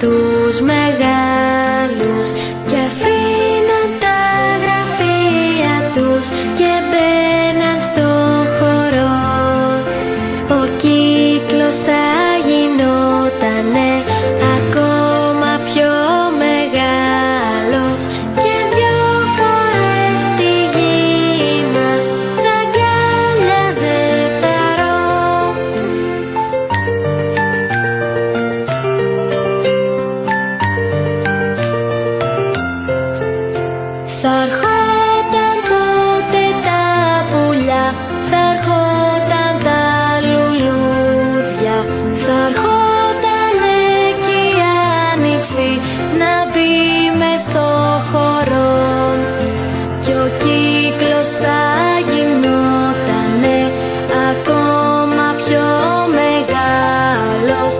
τους μεγάλους και αφήναν τα γραφεία τους και μπαίναν στο χώρο. Ο Θα ερχόταν τότε τα πουλιά Θα ερχόταν τα λουλούδια. Θα ερχόταν εκεί άνοιξη Να μπει μες στο χώρο Κι ο κύκλος θα γινότανε Ακόμα πιο μεγάλος.